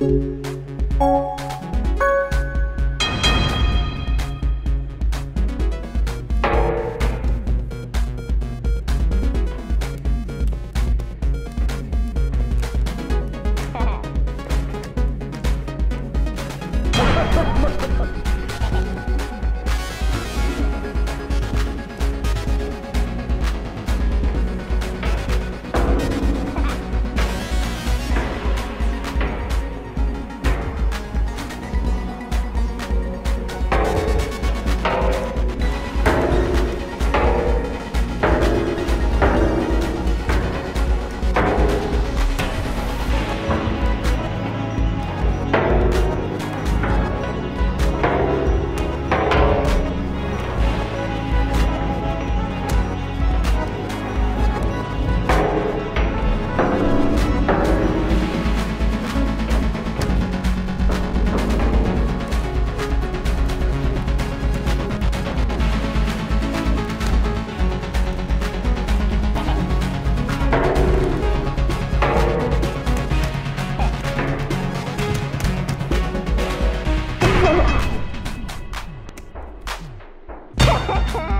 Música Ha ha ha!